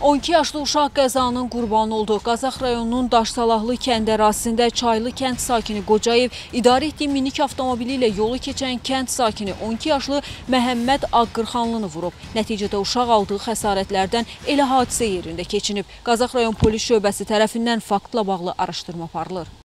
12 yaşlı uşaq qəzanın qurbanı oldu. Qazax rayonunun Daşsalahlı kənd ərazisində Çaylı kənd sakini Qocayev idarə etdiyi minik avtomobili ilə yolu keçən kənd sakini 12 yaşlı Məhəmməd Aqqırxanlını vurub. Nəticədə uşaq aldığı xəsarətlərdən elə hadisə yerində keçinib. Qazax rayon polis şöbəsi tərəfindən faktla bağlı araşdırma aparılır.